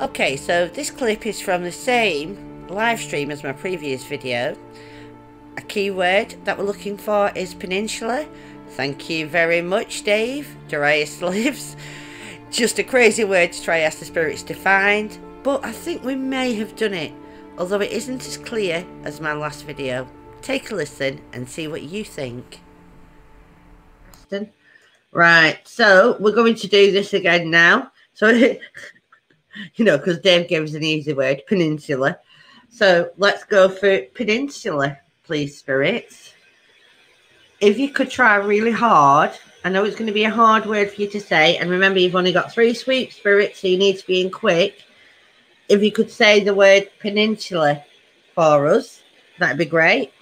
Okay, so this clip is from the same live stream as my previous video. A keyword that we're looking for is peninsula. Thank you very much, Dave. Darius lives. Just a crazy word to try ask the spirits to find, but I think we may have done it, although it isn't as clear as my last video. Take a listen and see what you think. Right, so we're going to do this again now. So, you know, because Dave gave us an easy word, peninsula. So let's go for peninsula, please, spirits. If you could try really hard, I know it's going to be a hard word for you to say. And remember, you've only got three sweep spirits, so you need to be in quick. If you could say the word peninsula for us, that'd be great.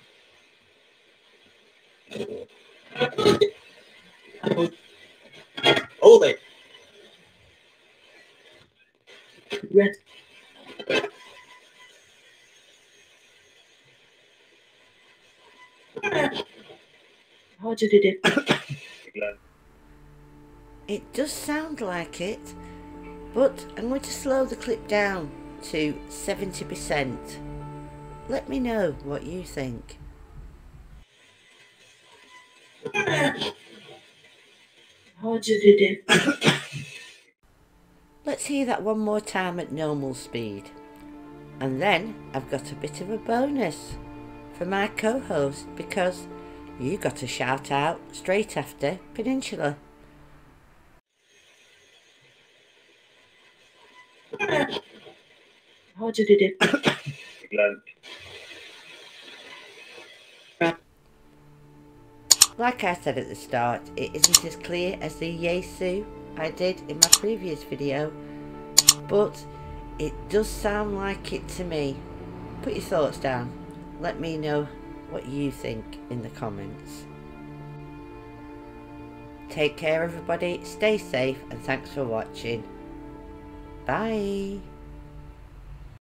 Hold it. Red. How did it? It does sound like it, but I'm going to slow the clip down to 70%. Let me know what you think. How did it? Let's hear that one more time at normal speed. And then I've got a bit of a bonus for my co-host because you got a shout out straight after Peninsula. How did it? Like I said at the start, it isn't as clear as the Yesu I did in my previous video, but it does sound like it to me. Put your thoughts down. Let me know what you think in the comments. Take care everybody, stay safe and thanks for watching. Bye.